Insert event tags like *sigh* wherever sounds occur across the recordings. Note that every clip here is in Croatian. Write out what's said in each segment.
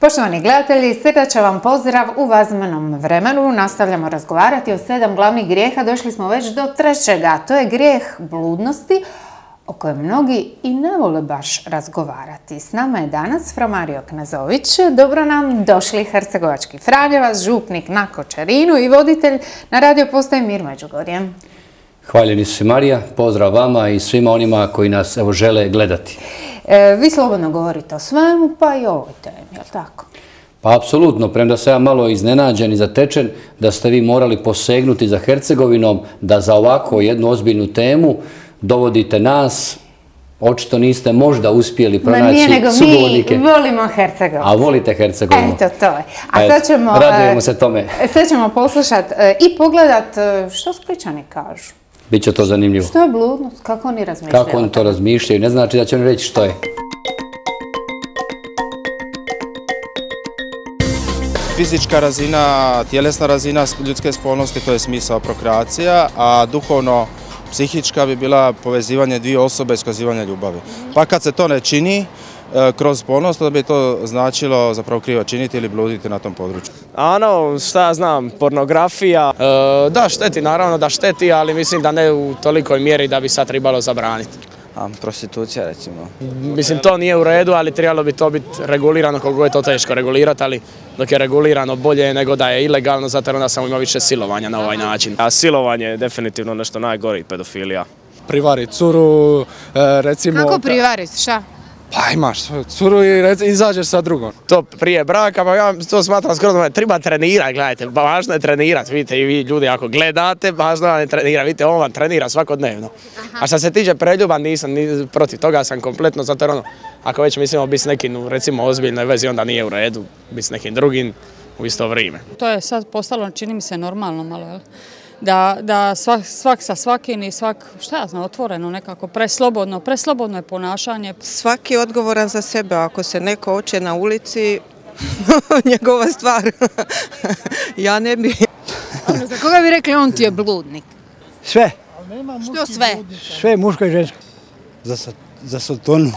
Poštovani gledatelji, srdačan vam pozdrav u vazmenom vremenu. Nastavljamo razgovarati o sedam glavnih grijeha. Došli smo već do trećega, to je grijeh bludnosti, o kojem mnogi i ne vole baš razgovarati. S nama je danas Fra Mario Knazović, dobro nam došli Hercegovački Franjevac, župnik na Kočarinu i voditelj na radio postaje Mir Međugorje. Hvaljeni su Marija, pozdrav vama i svima onima koji nas evo, žele gledati. E, vi slobodno govorite o svemu, pa i o ovoj temi, jel tako? Pa apsolutno, premda sam ja malo iznenađen i zatečen da ste vi morali posegnuti za Hercegovinom, da za ovako jednu ozbiljnu temu dovodite nas, očito niste možda uspjeli pronaći Ma nije, nego sugovornike. mi volimo Hercegovcu. A volite Hercegovinu. Eto, to je. A sad ćemo... radujemo e, se tome. Sad ćemo poslušat e, i pogledat e, što Spličani kažu. Biće to zanimljivo. Što je bludnost? Kako oni razmišljaju? Kako oni to razmišljaju, ne znači da će oni reći što je. Fizička razina, tjelesna razina ljudske spolnosti, to je smisao prokreacija, a duhovno psihička bi bila povezivanje dvije osobe i iskazivanje ljubavi. Pa kad se to ne čini kroz spolnost, onda bi to značilo zapravo krivo činiti ili bluditi na tom području. A Ono, šta ja znam, pornografija, e, da šteti, naravno da šteti, ali mislim da ne u tolikoj mjeri da bi sad trebalo zabraniti. A, prostitucija recimo. Mislim, to nije u redu, ali trebalo bi to biti regulirano, koliko je to teško regulirati, ali dok je regulirano bolje je nego da je ilegalno, zato jer onda samo ima više silovanja na ovaj način. A silovanje je definitivno nešto najgori pedofilija. privari curu, e, recimo... Kako privariti, šta? Pa imaš svoju curu i izađeš sa drugom. To prije braka, pa ja to smatram skoro da treba trenirati, gledajte, pa važno je trenirati, vidite i vi ljudi ako gledate, važno vam je trenirati, vidite on vam trenira svakodnevno. A što se tiče preljuba, nisam ni protiv toga sam kompletno, zato jer ono, ako već mislimo biti s nekim, recimo, ozbiljnoj vezi, onda nije u redu biti s nekim drugim u isto vrijeme. To je sad postalo, čini mi se, normalno malo, jel? Da, da svak, svak sa svakim i svak, šta ja znam, otvoreno nekako, preslobodno, preslobodno je ponašanje. Svaki je odgovoran za sebe, ako se neko oče na ulici, *laughs* njegova stvar. *laughs* ja ne bi... Ono, za koga bi rekli on ti je bludnik? Sve, Što sve? sve muško i žensko. Za, za sotonu.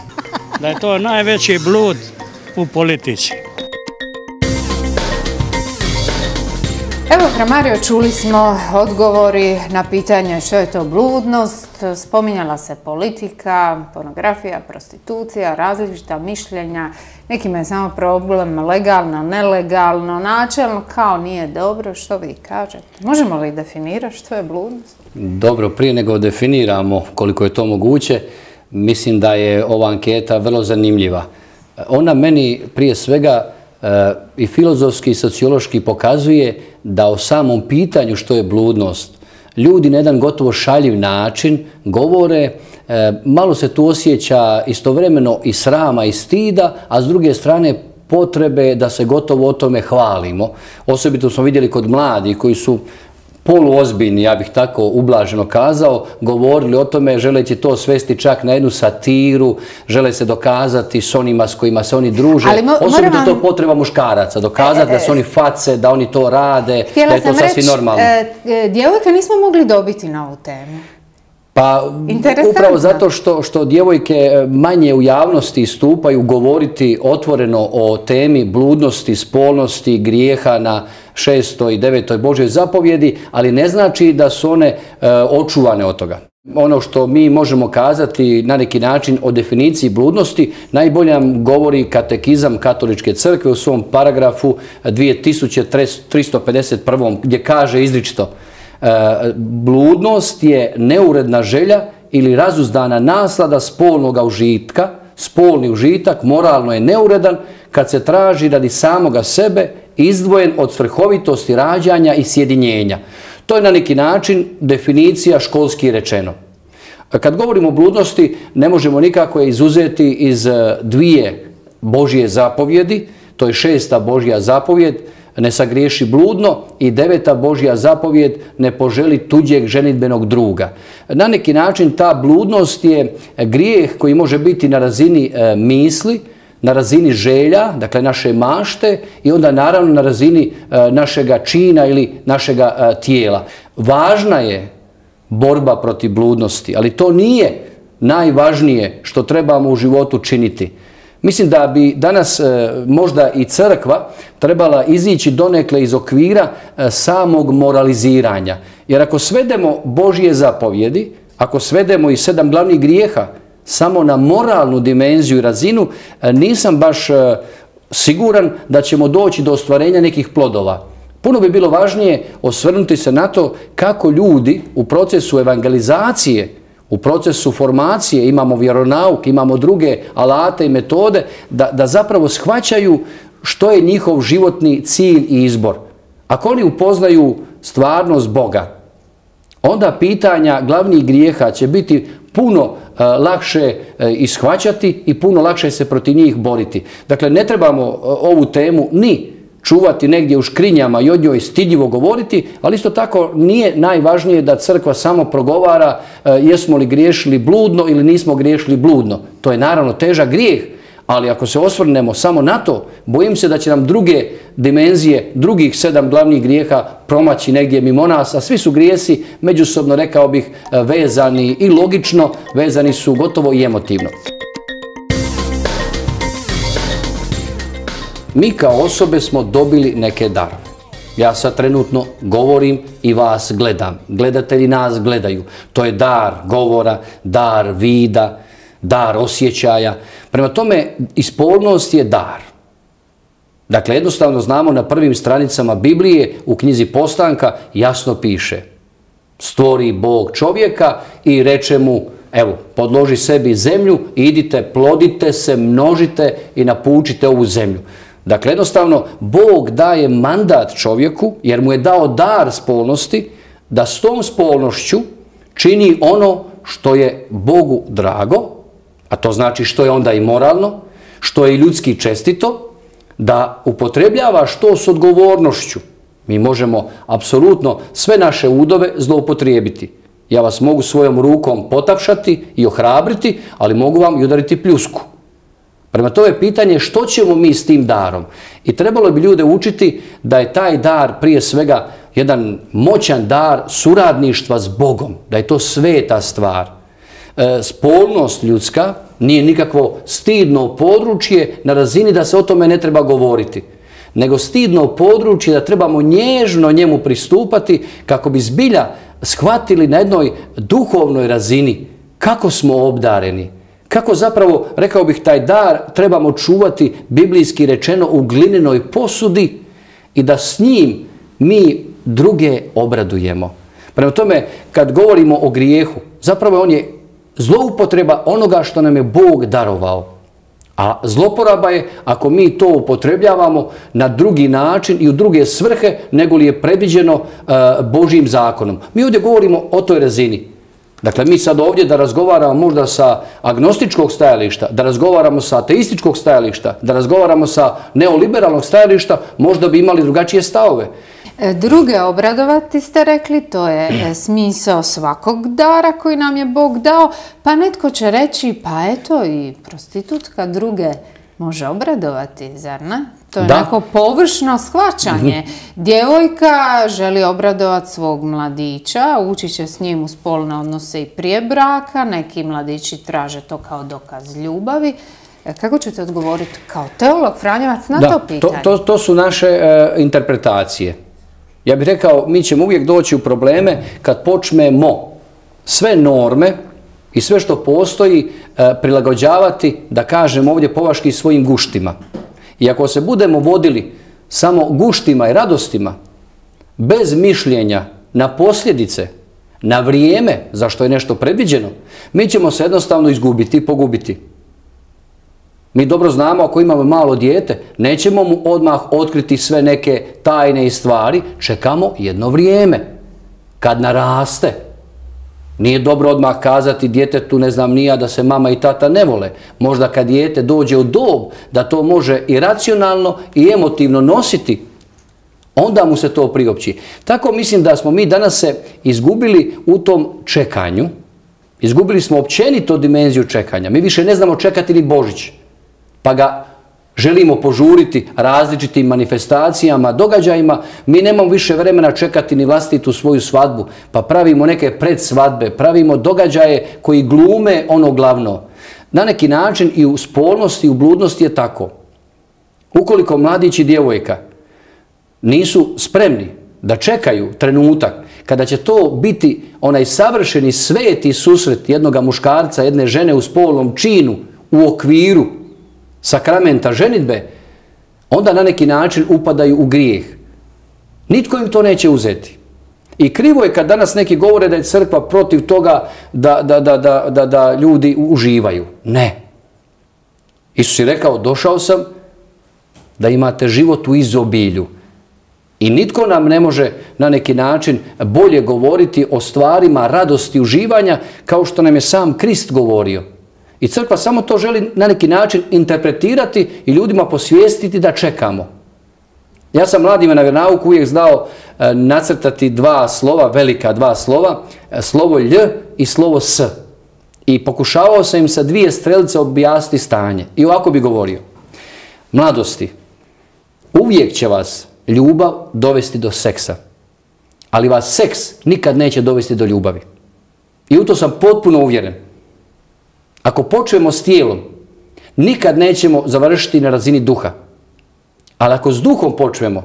da je to najveći blud u politici. Evo, Fra Mario, čuli smo odgovori na pitanje što je to bludnost. Spominjala se politika, pornografija, prostitucija, različita mišljenja. Nekima je samo problem legalno, nelegalno, načelno, kao nije dobro. Što vi kažete? Možemo li definirati što je bludnost? Dobro, prije nego definiramo koliko je to moguće, mislim da je ova anketa vrlo zanimljiva. Ona meni prije svega i filozofski i sociološki pokazuje da o samom pitanju što je bludnost, ljudi na jedan gotovo šaljiv način govore, e, malo se tu osjeća istovremeno i srama i stida, a s druge strane potrebe da se gotovo o tome hvalimo. Osobito smo vidjeli kod mladih koji su poluozbiljni, ja bih tako ublaženo kazao, govorili o tome želeći to svesti čak na jednu satiru, žele se dokazati s onima s kojima se oni druže. Ali mo- moram Osobito vam- to potreba muškaraca, dokazati da su oni face, da oni to rade, da je to sasvim normalno. e, e, djevojke nismo mogli dobiti na ovu temu. Pa upravo zato što, što djevojke e, manje u javnosti istupaju govoriti otvoreno o temi bludnosti, spolnosti, grijeha na šestoj i devetoj Božoj zapovjedi, ali ne znači da su one e, očuvane od toga. Ono što mi možemo kazati na neki način o definiciji bludnosti, najbolje nam govori katekizam katoličke crkve u svom paragrafu 2351. gdje kaže izričito E, bludnost je neuredna želja ili razuzdana naslada spolnoga užitka. Spolni užitak moralno je neuredan kad se traži radi samoga sebe izdvojen od svrhovitosti rađanja i sjedinjenja. To je na neki način definicija školski rečeno. Kad govorimo o bludnosti, ne možemo nikako je izuzeti iz e, dvije Božje zapovjedi, to je šesta Božja zapovjed, ne sagriješi bludno i deveta Božja zapovjed ne poželi tuđeg ženitbenog druga. Na neki način ta bludnost je grijeh koji može biti na razini e, misli, na razini želja, dakle naše mašte i onda naravno na razini e, našega čina ili našega e, tijela. Važna je borba protiv bludnosti, ali to nije najvažnije što trebamo u životu činiti. Mislim da bi danas e, možda i crkva trebala izići donekle iz okvira samog moraliziranja. Jer ako svedemo Božje zapovjedi, ako svedemo i sedam glavnih grijeha samo na moralnu dimenziju i razinu, e, nisam baš siguran da ćemo doći do ostvarenja nekih plodova. Puno bi bilo važnije osvrnuti se na to kako ljudi u procesu evangelizacije, u procesu formacije, imamo vjeronauk, imamo druge alate i metode, da, da zapravo shvaćaju što je njihov životni cilj i izbor. Ako oni upoznaju stvarnost Boga, onda pitanja glavnih grijeha će biti puno e, lakše e, ishvaćati i puno lakše se protiv njih boriti. Dakle, ne trebamo e, ovu temu ni čuvati negdje u škrinjama i od njoj stidljivo govoriti, ali isto tako nije najvažnije da crkva samo progovara jesmo li griješili bludno ili nismo griješili bludno. To je naravno težak grijeh, ali ako se osvrnemo samo na to, bojim se da će nam druge dimenzije, drugih sedam glavnih grijeha promaći negdje mimo nas, a svi su grijesi, međusobno rekao bih, vezani i logično, vezani su gotovo i emotivno. Mi kao osobe smo dobili neke darove. Ja sad trenutno govorim i vas gledam. Gledatelji nas gledaju. To je dar govora, dar vida, dar osjećaja. Prema tome, ispolnost je dar. Dakle, jednostavno znamo na prvim stranicama Biblije u knjizi Postanka jasno piše stvori Bog čovjeka i reče mu evo, podloži sebi zemlju idite, plodite se, množite i napučite ovu zemlju. Dakle, jednostavno, Bog daje mandat čovjeku, jer mu je dao dar spolnosti, da s tom spolnošću čini ono što je Bogu drago, a to znači što je onda i moralno, što je i ljudski čestito, da upotrebljava što s odgovornošću. Mi možemo apsolutno sve naše udove zloupotrijebiti. Ja vas mogu svojom rukom potapšati i ohrabriti, ali mogu vam i udariti pljusku. Prema tome pitanje što ćemo mi s tim darom. I trebalo bi ljude učiti da je taj dar prije svega jedan moćan dar suradništva s Bogom, da je to sveta stvar. E, spolnost ljudska nije nikakvo stidno područje na razini da se o tome ne treba govoriti, nego stidno područje da trebamo nježno njemu pristupati kako bi zbilja shvatili na jednoj duhovnoj razini kako smo obdareni, kako zapravo, rekao bih, taj dar trebamo čuvati biblijski rečeno u glinenoj posudi i da s njim mi druge obradujemo. Prema tome, kad govorimo o grijehu, zapravo on je zloupotreba onoga što nam je Bog darovao. A zloporaba je ako mi to upotrebljavamo na drugi način i u druge svrhe nego li je predviđeno e, Božijim zakonom. Mi ovdje govorimo o toj razini. Dakle, mi sad ovdje da razgovaramo možda sa agnostičkog stajališta, da razgovaramo sa ateističkog stajališta, da razgovaramo sa neoliberalnog stajališta, možda bi imali drugačije stavove. E, druge obradovati ste rekli, to je e, *clears throat* smisao svakog dara koji nam je Bog dao, pa netko će reći, pa eto i prostitutka druge može obradovati, zar ne? To je neko površno shvaćanje. Mhm. Djevojka želi obradovati svog mladića, ući će s njim u spolne odnose i prije braka, neki mladići traže to kao dokaz ljubavi. E, kako ćete odgovoriti kao teolog Franjevac na to pitanje? To, to, su naše interpretacije. Ja bih rekao, mi ćemo uvijek doći u probleme kad počnemo sve norme i sve što postoji e, prilagođavati, da kažem ovdje povaški svojim guštima. I ako se budemo vodili samo guštima i radostima, bez mišljenja na posljedice, na vrijeme za što je nešto predviđeno, mi ćemo se jednostavno izgubiti i pogubiti. Mi dobro znamo ako imamo malo dijete, nećemo mu odmah otkriti sve neke tajne i stvari, čekamo jedno vrijeme. Kad naraste, nije dobro odmah kazati djetetu, ne znam nija, da se mama i tata ne vole. Možda kad dijete dođe u dob da to može i racionalno i emotivno nositi, onda mu se to priopći. Tako mislim da smo mi danas se izgubili u tom čekanju. Izgubili smo općenito dimenziju čekanja. Mi više ne znamo čekati ni Božić pa ga želimo požuriti različitim manifestacijama, događajima, mi nemamo više vremena čekati ni vlastitu svoju svadbu, pa pravimo neke predsvadbe, pravimo događaje koji glume ono glavno. na neki način i u spolnosti i u bludnosti je tako. Ukoliko mladić i djevojka nisu spremni da čekaju trenutak kada će to biti onaj savršeni sveti susret jednoga muškarca, jedne žene u spolnom činu, u okviru sakramenta ženitbe, onda na neki način upadaju u grijeh. Nitko im to neće uzeti. I krivo je kad danas neki govore da je crkva protiv toga da, da, da, da, da, da ljudi uživaju. Ne. Isus je rekao, došao sam da imate život u izobilju. I nitko nam ne može na neki način bolje govoriti o stvarima radosti uživanja kao što nam je sam Krist govorio. I crkva samo to želi na neki način interpretirati i ljudima posvijestiti da čekamo. Ja sam mladima na vjernauku uvijek znao e, nacrtati dva slova, velika dva slova, e, slovo lj i slovo s. I pokušavao sam im sa dvije strelice objasniti stanje. I ovako bi govorio. Mladosti, uvijek će vas ljubav dovesti do seksa. Ali vas seks nikad neće dovesti do ljubavi. I u to sam potpuno uvjeren. Ako počujemo s tijelom, nikad nećemo završiti na razini duha. Ali ako s duhom počujemo,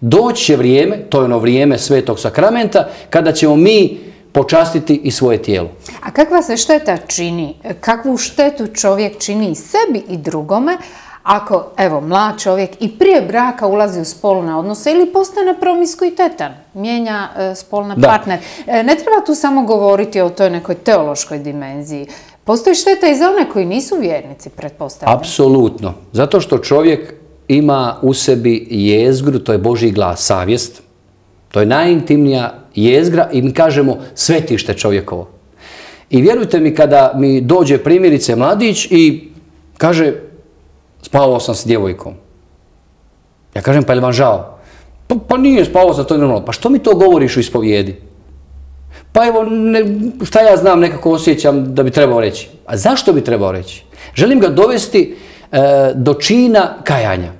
doći će vrijeme, to je ono vrijeme svetog sakramenta, kada ćemo mi počastiti i svoje tijelo. A kakva se šteta čini? Kakvu štetu čovjek čini i sebi i drugome ako, evo, mlad čovjek i prije braka ulazi u spolne odnose ili postane promiskuitetan, mijenja e, spolne partner. E, ne treba tu samo govoriti o toj nekoj teološkoj dimenziji. Postoji šteta i za one koji nisu vjernici, pretpostavljam. Apsolutno. Zato što čovjek ima u sebi jezgru, to je Božji glas, savjest. To je najintimnija jezgra i mi kažemo svetište čovjekovo. I vjerujte mi kada mi dođe primjerice mladić i kaže spavao sam s djevojkom. Ja kažem pa je li vam žao? Pa, pa nije spavao sam, to normalno. Pa što mi to govoriš u ispovijedi? Pa evo, ne, šta ja znam, nekako osjećam da bi trebao reći. A zašto bi trebao reći? Želim ga dovesti e, do čina kajanja.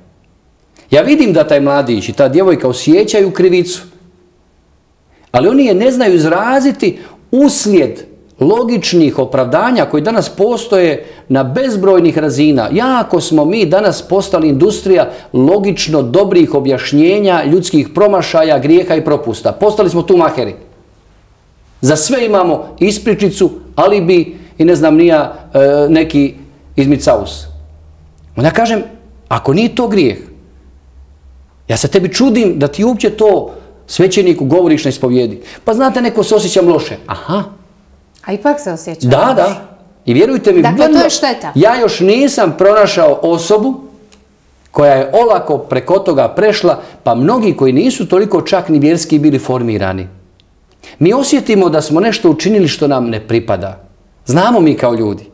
Ja vidim da taj mladić i ta djevojka osjećaju krivicu, ali oni je ne znaju izraziti uslijed logičnih opravdanja koji danas postoje na bezbrojnih razina. Jako smo mi danas postali industrija logično dobrih objašnjenja ljudskih promašaja, grijeha i propusta. Postali smo tu maheri. Za sve imamo ispričicu, alibi i ne znam nija e, neki izmicaus. Onda kažem, ako nije to grijeh, ja se tebi čudim da ti uopće to svećeniku govoriš na ispovjedi. Pa znate, neko se osjećam loše. Aha, A ipak se osjeća. da, loše. da. I vjerujte mi, Dakle, to vrlo- je šteta. ja još nisam pronašao osobu koja je olako preko toga prešla, pa mnogi koji nisu toliko čak ni vjerski bili formirani. Mi osjetimo da smo nešto učinili što nam ne pripada. Znamo mi kao ljudi.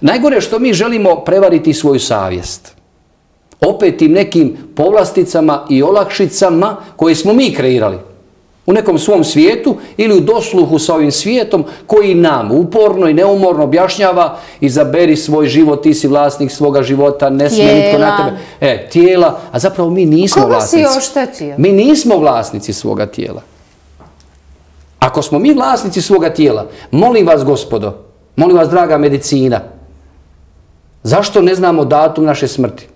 Najgore što mi želimo prevariti svoju savjest. Opet tim nekim povlasticama i olakšicama koje smo mi kreirali. U nekom svom svijetu ili u dosluhu sa ovim svijetom koji nam uporno i neumorno objašnjava izaberi svoj život, ti si vlasnik svoga života, ne smije nitko na tebe. E, tijela, a zapravo mi nismo Koga si vlasnici. oštetio? Mi nismo vlasnici svoga tijela. Ako smo mi vlasnici svoga tijela, molim vas gospodo, molim vas draga medicina, zašto ne znamo datum naše smrti?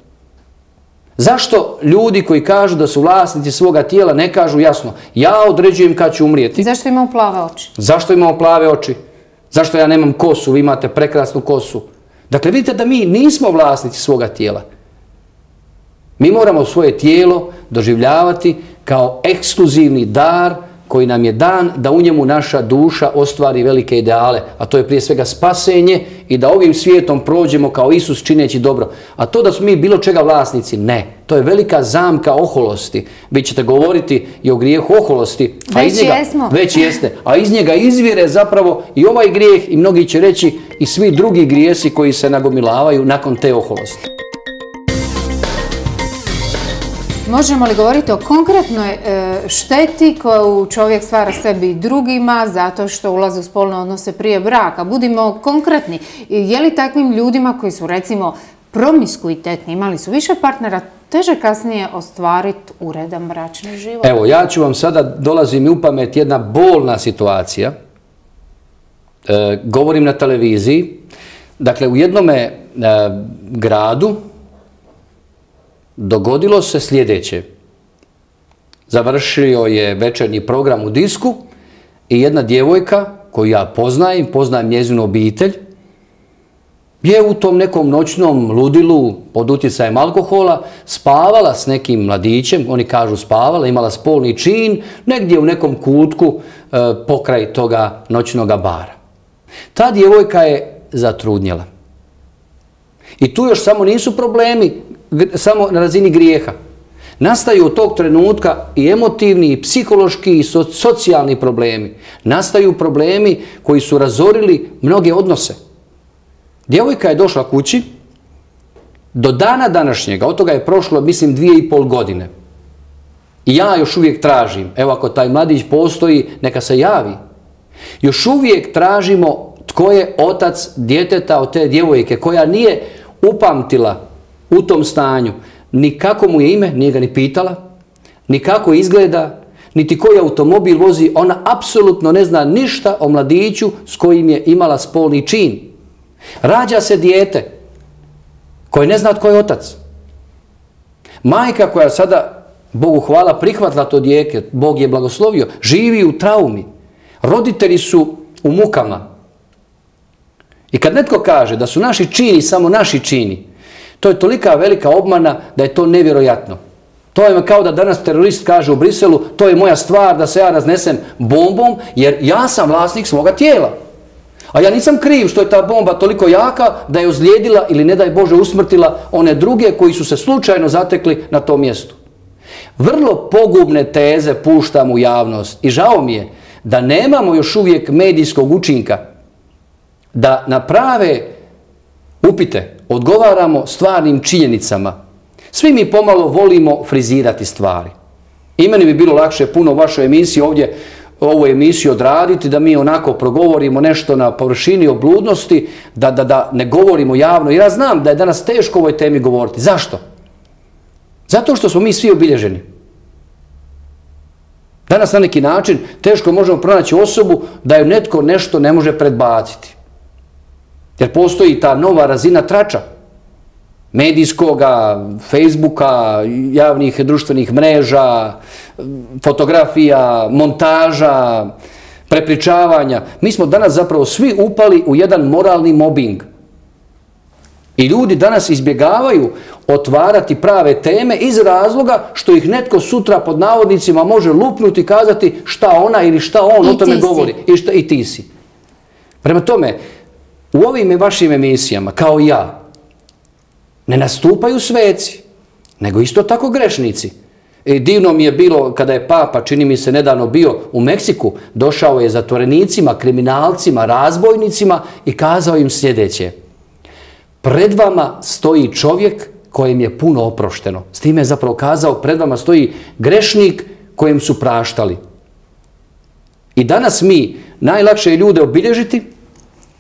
Zašto ljudi koji kažu da su vlasnici svoga tijela ne kažu jasno, ja određujem kad ću umrijeti? Zašto imamo plave oči? Zašto imamo plave oči? Zašto ja nemam kosu? Vi imate prekrasnu kosu. Dakle, vidite da mi nismo vlasnici svoga tijela. Mi moramo svoje tijelo doživljavati kao ekskluzivni dar koji nam je dan da u njemu naša duša ostvari velike ideale, a to je prije svega spasenje i da ovim svijetom prođemo kao Isus čineći dobro. A to da smo mi bilo čega vlasnici, ne. To je velika zamka oholosti. Vi ćete govoriti i o grijehu oholosti. a Već iz njega, jesmo. Već jeste. A iz njega izvire zapravo i ovaj grijeh i mnogi će reći i svi drugi grijesi koji se nagomilavaju nakon te oholosti. Možemo li govoriti o konkretnoj e, šteti koju čovjek stvara sebi i drugima zato što ulazi u spolne odnose prije braka? Budimo konkretni. Je li takvim ljudima koji su recimo promiskuitetni, imali su više partnera, teže kasnije ostvariti uredan bračni život? Evo, ja ću vam sada, dolazi mi u pamet jedna bolna situacija. E, govorim na televiziji. Dakle, u jednome e, gradu dogodilo se sljedeće. Završio je večernji program u disku i jedna djevojka koju ja poznajem, poznajem njezinu obitelj, je u tom nekom noćnom ludilu pod utjecajem alkohola spavala s nekim mladićem, oni kažu spavala, imala spolni čin, negdje u nekom kutku e, pokraj toga noćnog bara. Ta djevojka je zatrudnjela. I tu još samo nisu problemi, samo na razini grijeha. Nastaju od tog trenutka i emotivni, i psihološki, i socijalni problemi. Nastaju problemi koji su razorili mnoge odnose. Djevojka je došla kući, do dana današnjega, od toga je prošlo, mislim, dvije i pol godine. I ja još uvijek tražim, evo ako taj mladić postoji, neka se javi. Još uvijek tražimo tko je otac djeteta od te djevojke koja nije upamtila u tom stanju ni kako mu je ime, nije ga ni pitala, ni kako izgleda, niti koji automobil vozi, ona apsolutno ne zna ništa o mladiću s kojim je imala spolni čin. Rađa se dijete koje ne zna tko je otac. Majka koja sada, Bogu hvala, prihvatila to dijete, Bog je blagoslovio, živi u traumi. Roditelji su u mukama. I kad netko kaže da su naši čini samo naši čini, to je tolika velika obmana da je to nevjerojatno. To je kao da danas terorist kaže u Briselu, to je moja stvar da se ja raznesem bombom, jer ja sam vlasnik svoga tijela. A ja nisam kriv što je ta bomba toliko jaka da je ozlijedila ili ne daj Bože usmrtila one druge koji su se slučajno zatekli na tom mjestu. Vrlo pogubne teze puštam u javnost i žao mi je da nemamo još uvijek medijskog učinka da na prave upite odgovaramo stvarnim činjenicama. Svi mi pomalo volimo frizirati stvari. I meni bi bilo lakše puno vašoj emisiji ovdje ovu emisiju odraditi, da mi onako progovorimo nešto na površini o bludnosti, da, da, da ne govorimo javno. Ja znam da je danas teško ovoj temi govoriti. Zašto? Zato što smo mi svi obilježeni. Danas na neki način teško možemo pronaći osobu da ju netko nešto ne može predbaciti. Jer postoji ta nova razina trača medijskoga, Facebooka, javnih društvenih mreža, fotografija, montaža, prepričavanja. Mi smo danas zapravo svi upali u jedan moralni mobbing. I ljudi danas izbjegavaju otvarati prave teme iz razloga što ih netko sutra pod navodnicima može lupnuti i kazati šta ona ili šta on o tome govori. I, šta, I ti si. Prema tome, u ovim vašim emisijama, kao ja, ne nastupaju sveci, nego isto tako grešnici. I divno mi je bilo kada je papa, čini mi se nedavno bio u Meksiku, došao je zatvorenicima, kriminalcima, razbojnicima i kazao im sljedeće. Pred vama stoji čovjek kojem je puno oprošteno. S time je zapravo kazao, pred vama stoji grešnik kojem su praštali. I danas mi najlakše ljude obilježiti,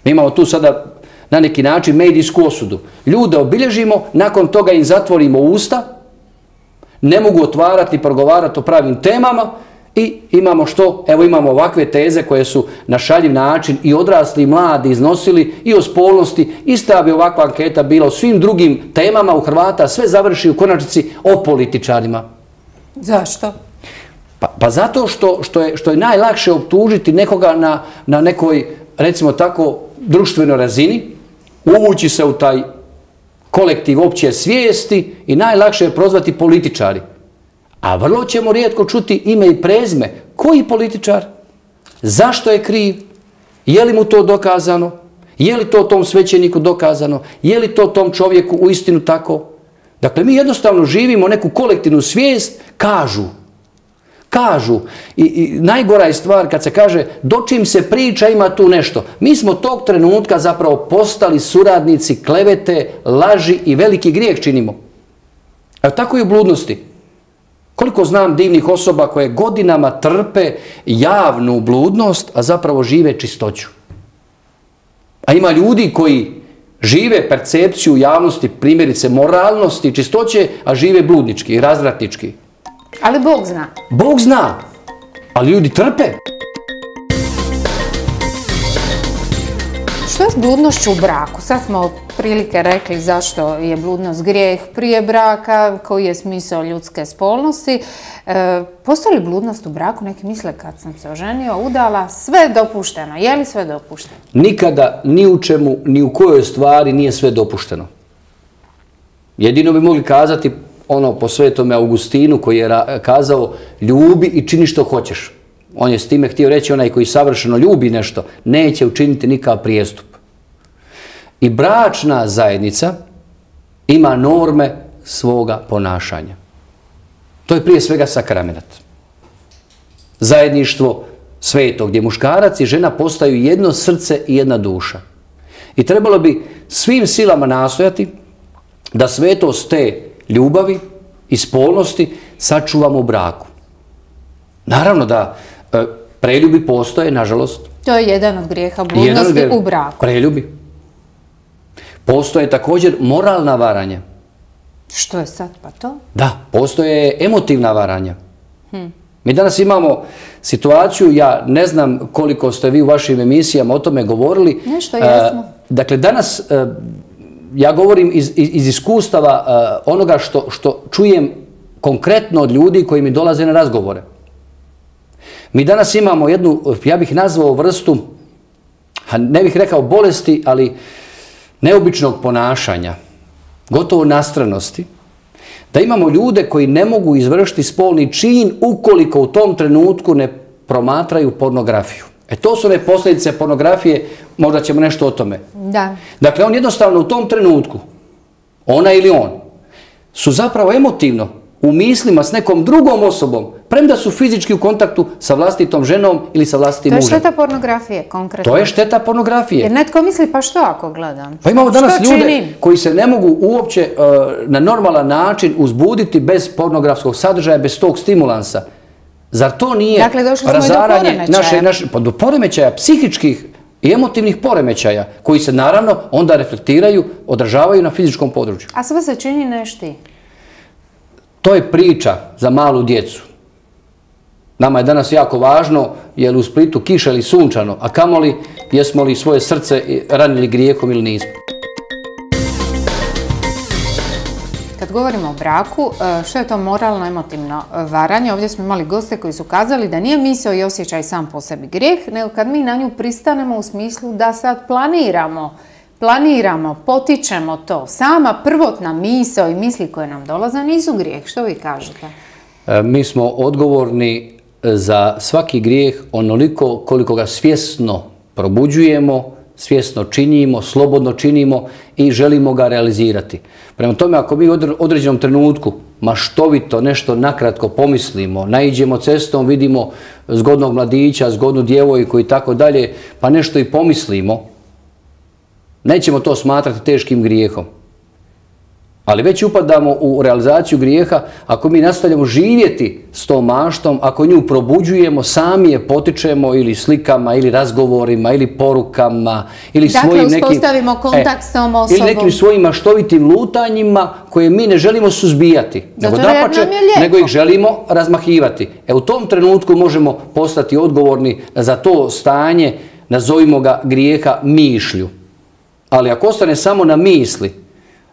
mi imamo tu sada na neki način medijsku osudu. Ljude obilježimo, nakon toga im zatvorimo usta, ne mogu otvarati i progovarati o pravim temama i imamo što? Evo imamo ovakve teze koje su na šaljiv način i odrasli i mladi iznosili i o spolnosti. Ista bi ovakva anketa bila o svim drugim temama u Hrvata, sve završi u konačnici o političarima. Zašto? Pa, pa zato što, što, je, što je najlakše optužiti nekoga na, na nekoj, recimo tako, društvenoj razini, uvući se u taj kolektiv opće svijesti i najlakše je prozvati političari. A vrlo ćemo rijetko čuti ime i prezme. Koji političar? Zašto je kriv? Je li mu to dokazano? Je li to tom svećeniku dokazano? Je li to tom čovjeku u istinu tako? Dakle, mi jednostavno živimo neku kolektivnu svijest, kažu, Kažu, i, i najgora je stvar kad se kaže dočim se priča ima tu nešto. Mi smo tog trenutka zapravo postali suradnici klevete, laži i veliki grijeh činimo. A tako i u bludnosti. Koliko znam divnih osoba koje godinama trpe javnu bludnost, a zapravo žive čistoću. A ima ljudi koji žive percepciju javnosti, primjerice moralnosti, čistoće, a žive bludnički, razvratnički. Ali Bog zna. Bog zna, ali ljudi trpe. što je s bludnošću u braku? Sad smo prilike rekli zašto je bludnost grijeh prije braka, koji je smisao ljudske spolnosti. E, postoji li bludnost u braku? Neki misle kad sam se oženio, udala, sve je dopušteno. Je li sve dopušteno? Nikada, ni u čemu, ni u kojoj stvari nije sve dopušteno. Jedino bi mogli kazati ono po svetome Augustinu koji je kazao ljubi i čini što hoćeš. On je s time htio reći onaj koji savršeno ljubi nešto, neće učiniti nikakav prijestup. I bračna zajednica ima norme svoga ponašanja. To je prije svega sakramenat. Zajedništvo sveto, gdje muškarac i žena postaju jedno srce i jedna duša. I trebalo bi svim silama nastojati da svetost te ljubavi i spolnosti sačuvamo u braku. Naravno da e, preljubi postoje, nažalost. To je jedan od grijeha bludnosti u braku. Preljubi. Postoje također moralna varanja. Što je sad pa to? Da, postoje emotivna varanja. Hm. Mi danas imamo situaciju, ja ne znam koliko ste vi u vašim emisijama o tome govorili. Nešto E, jesmo. dakle, danas e, ja govorim iz, iz, iz iskustava e, onoga što, što čujem konkretno od ljudi koji mi dolaze na razgovore. Mi danas imamo jednu, ja bih nazvao vrstu, ne bih rekao bolesti, ali neobičnog ponašanja, gotovo nastranosti, da imamo ljude koji ne mogu izvršiti spolni čin ukoliko u tom trenutku ne promatraju pornografiju. E to su one posljedice pornografije, možda ćemo nešto o tome. Da. Dakle, on jednostavno u tom trenutku, ona ili on, su zapravo emotivno u mislima s nekom drugom osobom, premda su fizički u kontaktu sa vlastitom ženom ili sa vlastitim To je mužem. šteta pornografije, konkretno. To je šteta pornografije. Jer netko misli, pa što ako gledam? Pa imamo danas što ljude činim? koji se ne mogu uopće e, na normalan način uzbuditi bez pornografskog sadržaja, bez tog stimulansa. Zar to nije Dakle, došli smo i do razaranje poremećaja. naše, naše, pa do poremećaja psihičkih i emotivnih poremećaja koji se naravno onda reflektiraju, odražavaju na fizičkom području. A sve se čini nešti. To je priča za malu djecu. Nama je danas jako važno je li u Splitu kiša ili sunčano, a kamoli jesmo li svoje srce ranili grijehom ili nismo. Kad govorimo o braku, e, što je to moralno emotivno varanje? Ovdje smo imali goste koji su kazali da nije misao i osjećaj sam po sebi grijeh, nego kad mi na nju pristanemo u smislu da sad planiramo, planiramo, potičemo to. Sama prvotna misao i misli koje nam dolaze nisu grijeh. Što vi kažete? E, Mi smo odgovorni za svaki grijeh onoliko koliko ga svjesno probuđujemo, svjesno činimo, slobodno činimo i želimo ga realizirati. Prema tome, ako mi u odre- određenom trenutku maštovito nešto nakratko pomislimo, naiđemo cestom, vidimo zgodnog mladića, zgodnu djevojku i tako dalje, pa nešto i pomislimo, nećemo to smatrati teškim grijehom. Ali već upadamo u realizaciju grijeha ako mi nastavljamo živjeti s tom maštom, ako nju probuđujemo, sami je potičemo ili slikama, ili razgovorima, ili porukama, ili Dakle, svojim nekim... uspostavimo kontakt s tom osobom. Ili nekim svojim maštovitim lutanjima koje mi ne želimo suzbijati. Zato nego dapače, nego ih želimo razmahivati. E u tom trenutku možemo postati odgovorni za to stanje, nazovimo ga grijeha mišlju. Ali ako ostane samo na misli, e,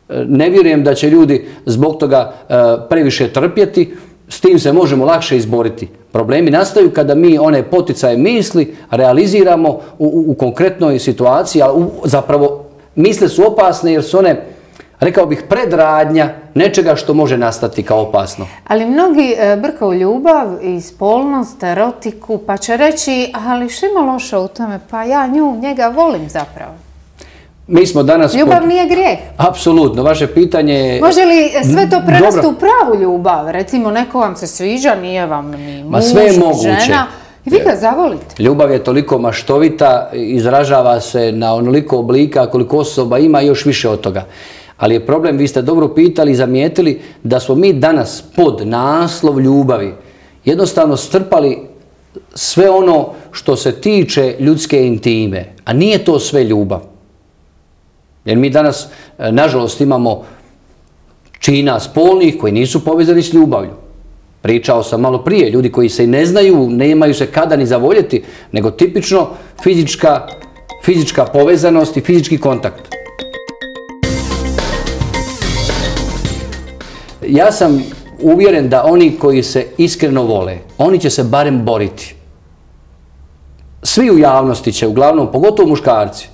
ne vjerujem da će ljudi zbog toga e, previše trpjeti, s tim se možemo lakše izboriti. Problemi nastaju kada mi one poticaje misli realiziramo u, u, u konkretnoj situaciji, a u- zapravo misle su opasne jer su one, rekao bih, predradnja nečega što može nastati kao opasno. Ali mnogi e, brkaju ljubav i spolnost, erotiku, pa će reći, ali što ima loše u tome? Pa ja nju, njega volim zapravo. Mi smo danas... Ljubav pod- nije grijeh. Apsolutno, vaše pitanje je... Može li sve to prerasti u pravu ljubav? Recimo, neko vam se sviđa, nije vam ni muž, Ma sve je moguće. žena. I vi ga zavolite. Ljubav je toliko maštovita, izražava se na onoliko oblika koliko osoba ima i još više od toga. Ali je problem, vi ste dobro pitali i zamijetili da smo mi danas pod naslov ljubavi jednostavno strpali sve ono što se tiče ljudske intime, a nije to sve ljubav. Jer mi danas, e, nažalost, imamo čina spolnih koji nisu povezani s ljubavlju. Pričao sam malo prije, ljudi koji se i ne znaju, nemaju se kada ni zavoljeti, nego tipično fizička, fizička povezanost i fizički kontakt. Ja sam uvjeren da oni koji se iskreno vole, oni će se barem boriti. Svi u javnosti će, uglavnom, pogotovo muškarci,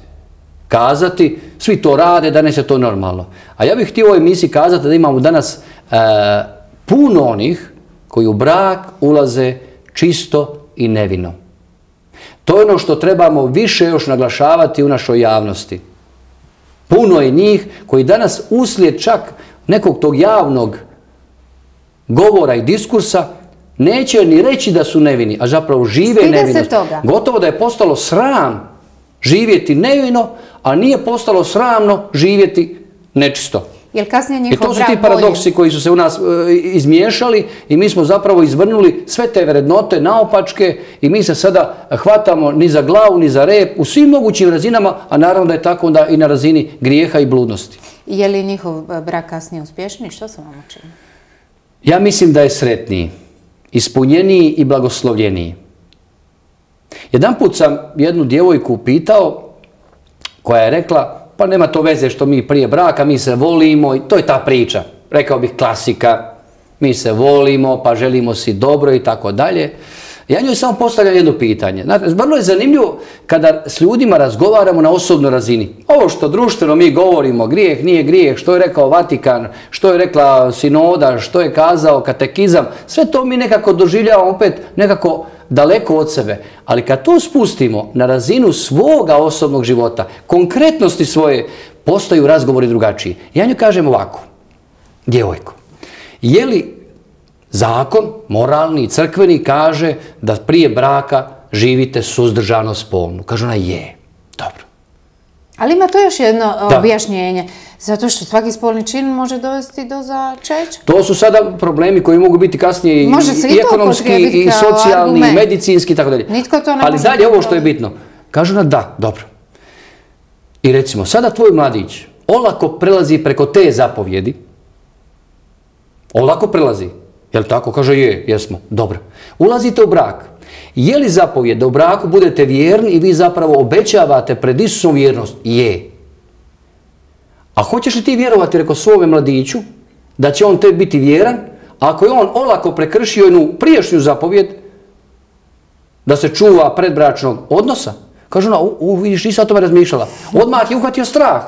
kazati, svi to rade, danas je to normalno. A ja bih htio u ovoj emisiji kazati da imamo danas e, puno onih koji u brak ulaze čisto i nevino. To je ono što trebamo više još naglašavati u našoj javnosti. Puno je njih koji danas uslijed čak nekog tog javnog govora i diskursa neće ni reći da su nevini, a zapravo žive Stide se toga. Gotovo da je postalo sram živjeti nevino, a nije postalo sramno živjeti nečisto. Kasnije I njihov to su ti paradoksi koji su se u nas e, izmiješali i mi smo zapravo izvrnuli sve te vrednote naopačke i mi se sada hvatamo ni za glavu, ni za rep u svim mogućim razinama, a naravno da je tako onda i na razini grijeha i bludnosti. Je li njihov e, brak kasnije uspješniji? Što se vam učini? Ja mislim da je sretniji, ispunjeniji i blagoslovljeniji. Jedan put sam jednu djevojku pitao koja je rekla pa nema to veze što mi prije braka, mi se volimo i to je ta priča. Rekao bih klasika, mi se volimo pa želimo si dobro i tako dalje. Ja njoj samo postavljam jedno pitanje. Znate, vrlo je zanimljivo kada s ljudima razgovaramo na osobnoj razini. Ovo što društveno mi govorimo, grijeh nije grijeh, što je rekao Vatikan, što je rekla sinoda, što je kazao katekizam, sve to mi nekako doživljavamo opet nekako daleko od sebe. Ali kad to spustimo na razinu svoga osobnog života, konkretnosti svoje, postaju razgovori drugačiji. Ja nju kažem ovako, djevojko, je li zakon, moralni i crkveni, kaže da prije braka živite suzdržano spolno? Kaže ona je. Dobro. Ali ima to još jedno Da. objašnjenje. Zato što svaki spolni čin može dovesti do začeća. To su sada problemi koji mogu biti kasnije i, Može se i i to ekonomski, i socijalni, i medicinski i tako dalje. Nitko to ne Ali može dalje ovo što je bitno. Kaže ona da, dobro. I recimo, sada tvoj mladić olako prelazi preko te zapovjedi. Olako prelazi. Jel tako? Kaže je, jesmo. Dobro. Ulazite u brak. Je li zapovjed da u braku budete vjerni i vi zapravo obećavate pred Isusom vjernost? Je. A hoćeš li ti vjerovati, rekao svome mladiću, da će on tebi biti vjeran, ako je on olako prekršio jednu priješnju zapovjed, da se čuva predbračnog odnosa? Kaže ona, u, vidiš, nisam o tome razmišljala. Odmah je uhvatio strah.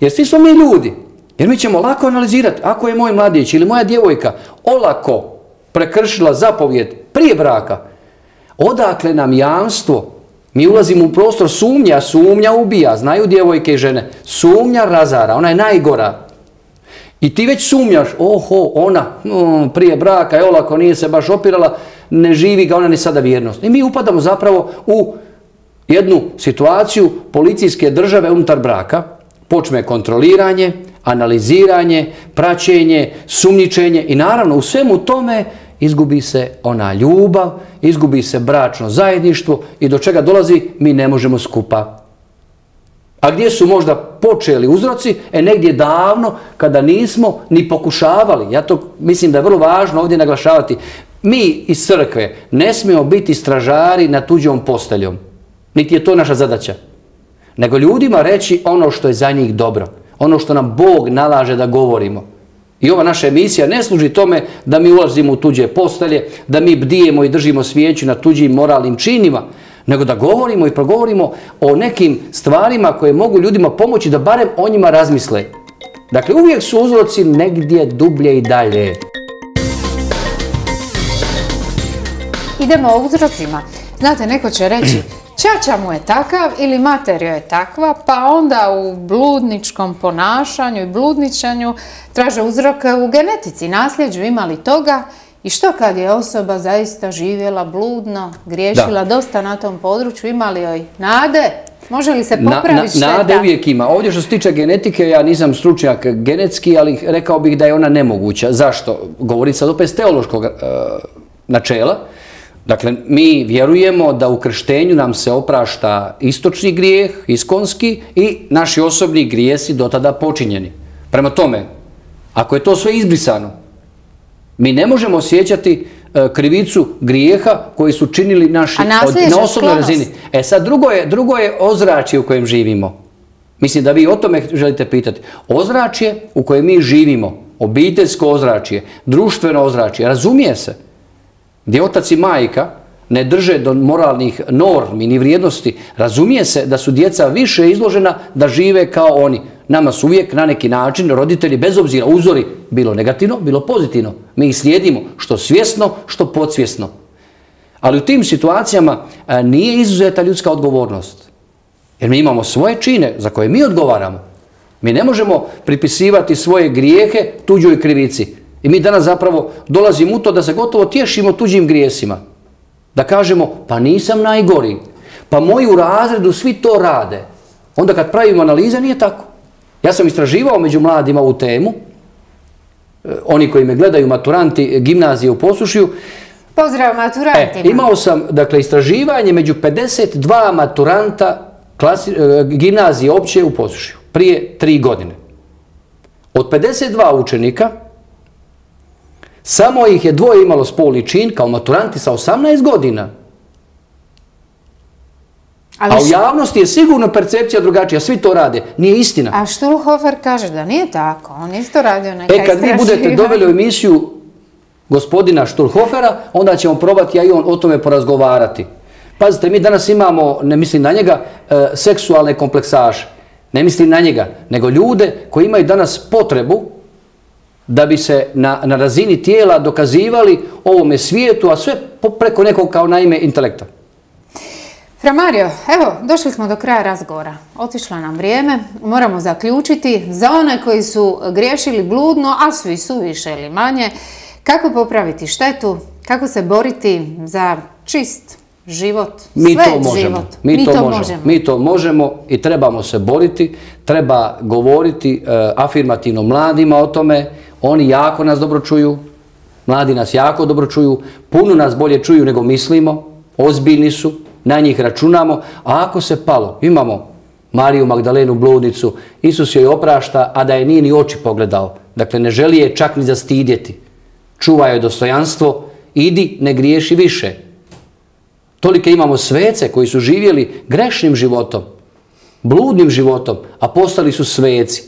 Jer svi smo mi ljudi. Jer mi ćemo lako analizirati, ako je moj mladić ili moja djevojka olako prekršila zapovjed prije braka, odakle nam jamstvo? Mi ulazimo u prostor sumnja, sumnja ubija, znaju djevojke i žene. Sumnja razara, ona je najgora. I ti već sumnjaš, oho, ona prije braka je olako, nije se baš opirala, ne živi ga ona ni sada vjernost. I mi upadamo zapravo u jednu situaciju policijske države unutar braka, počne kontroliranje, analiziranje, praćenje, sumnjičenje i naravno u svemu tome izgubi se ona ljubav, izgubi se bračno zajedništvo i do čega dolazi mi ne možemo skupa. A gdje su možda počeli uzroci? E negdje davno kada nismo ni pokušavali. Ja to mislim da je vrlo važno ovdje naglašavati. Mi iz crkve ne smijemo biti stražari na tuđom posteljom. Niti je to naša zadaća. Nego ljudima reći ono što je za njih dobro. Ono što nam Bog nalaže da govorimo. I ova naša emisija ne služi tome da mi ulazimo u tuđe postelje, da mi bdijemo i držimo svijeću na tuđim moralnim činima, nego da govorimo i progovorimo o nekim stvarima koje mogu ljudima pomoći da barem o njima razmisle. Dakle, uvijek su uzroci negdje dublje i dalje. Idemo o uzrocima. Znate, neko će reći, čača mu je takav ili mater joj je takva, pa onda u bludničkom ponašanju i bludničanju traže uzroke u genetici, nasljeđu, ima li toga? I što kad je osoba zaista živjela bludno, griješila dosta na tom području, ima li joj nade? Može li se popraviti na, nade uvijek ima. Ovdje što se tiče genetike, ja nisam stručnjak genetski, ali rekao bih da je ona nemoguća. Zašto? Govorim sad opet s teološkog e, načela. Dakle, mi vjerujemo da u krštenju nam se oprašta istočni grijeh, iskonski i naši osobni grijesi do tada počinjeni. Prema tome, ako je to sve izbrisano, Mi ne možemo osjećati e, krivicu grijeha koji su činili naši na osobnoj razini. E sad, drugo je, drugo je ozračje u kojem živimo. Mislim da vi o tome želite pitati. Ozračje u kojem mi živimo, obiteljsko ozračje, društveno ozračje, razumije se. Gdje otac i majka ne drže do moralnih normi ni vrijednosti, razumije se da su djeca više izložena da žive kao oni. Nama su uvijek na neki način roditelji, bez obzira uzori, bilo negativno, bilo pozitivno. Mi ih slijedimo, što svjesno, što podsvjesno. Ali u tim situacijama a, nije izuzeta ljudska odgovornost. Jer mi imamo svoje čine za koje mi odgovaramo. Mi ne možemo pripisivati svoje grijehe tuđoj krivici. I mi danas zapravo dolazimo u to da se gotovo tješimo tuđim grijesima. Da kažemo, pa nisam najgori. Pa moji u razredu svi to rade. Onda kad pravimo analize nije tako. Ja sam istraživao među mladima u temu, e, oni koji me gledaju, maturanti gimnazije u Posušju, Pozdrav E, maturantima. imao sam dakle istraživanje među 52 maturanta klasi, e, gimnazije opće u Posušju prije tri godine. Od 52 učenika samo ih je dvoje imalo spolni čin kao maturanti sa 18 godina. Ali A u javnosti je sigurno percepcija drugačija, svi to rade. Nije istina. A Štulhofer kaže da nije tako, on isto radio neka E kad vi budete doveli u emisiju gospodina Šturhofera, onda ćemo probati ja i on o tome porazgovarati. Pazite, mi danas imamo, ne mislim na njega, e, seksualne kompleksaše. Ne mislim na njega, nego ljude koji imaju danas potrebu da bi se na, na razini tijela dokazivali ovome svijetu, a sve preko nekog kao naime intelekta. Fra Mario, evo, došli smo do kraja razgovora. Otišlo nam vrijeme, moramo zaključiti. Za one koji su griješili bludno, a svi su više ili manje, kako popraviti štetu, kako se boriti za čist život, Mi svet to možemo. život. Mi, to, možemo. Mi to možemo i trebamo se boriti. Treba govoriti e, afirmativno mladima o tome. Oni jako nas dobro čuju. Mladi nas jako dobro čuju. Puno nas bolje čuju nego mislimo. Ozbiljni su. Na njih računamo. A ako se palo, imamo Mariju Magdalenu bludnicu. Isus joj oprašta, a da je nije ni oči pogledao. Dakle, ne želi je čak ni zastidjeti. Čuva joj dostojanstvo. Idi, ne griješi više. Tolike imamo svece koji su živjeli grešnim životom, bludnim životom, a postali su sveci.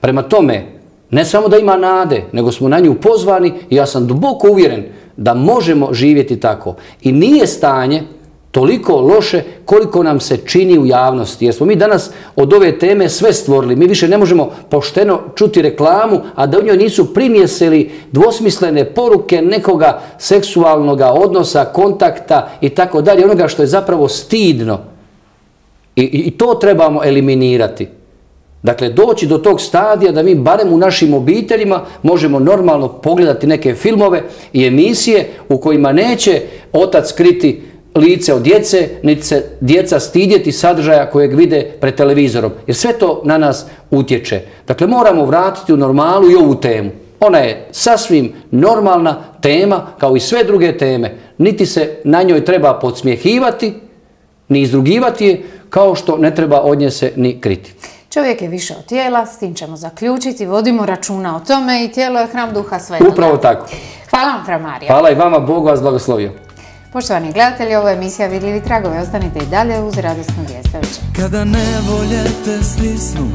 Prema tome, ne samo da ima nade, nego smo na nju pozvani i ja sam duboko uvjeren da možemo živjeti tako. I nije stanje toliko loše koliko nam se čini u javnosti. Jer smo mi danas od ove teme sve stvorili. Mi više ne možemo pošteno čuti reklamu, a da u njoj nisu primjesili dvosmislene poruke nekoga seksualnog odnosa, kontakta i tako dalje. Onoga što je zapravo stidno. I, i- to trebamo eliminirati. Dakle, doći do tog stadija da mi barem u našim obiteljima možemo normalno pogledati neke filmove i emisije u kojima neće otac kriti lice od djece, niti se djeca stidjeti sadržaja kojeg vide pred televizorom. Jer sve to na nas utječe. Dakle, moramo vratiti u normalu i ovu temu. Ona je sasvim normalna tema kao i sve druge teme. Niti se na njoj treba podsmjehivati, ni izrugivati je, kao što ne treba od nje se ni kriti. Čovjek je više od tijela, s tim ćemo zaključiti, vodimo računa o tome i tijelo je hram duha svetoga. Upravo tako. Hvala vam, Fra Mario. Hvala i vama, Bog vas blagoslovio. Poštovani gledatelji, ovo je emisija Vidljivi tragovi. Ostanite i dalje uz radosnu vijest. Kada nevolje te stisnu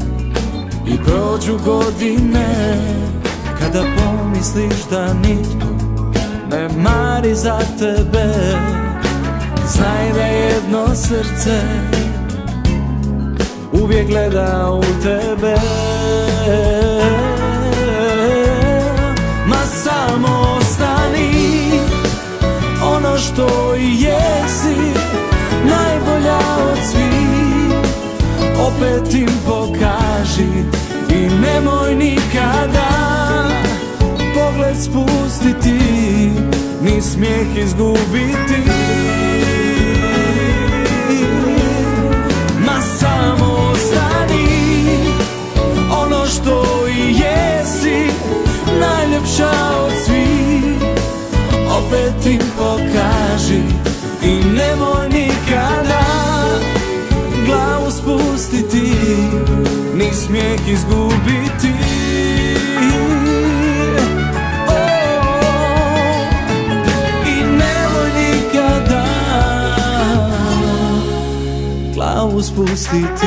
i prođu godine Kada pomisliš da nitko ne mari za tebe Znaj da jedno srce uvijek gleda u tebe što i jesi Najbolja od svih. Opet im pokaži I nemoj nikada Pogled spustiti Ni smijeh izgubiti izgubiti. Oh, I nemoj nikada glavu spustiti.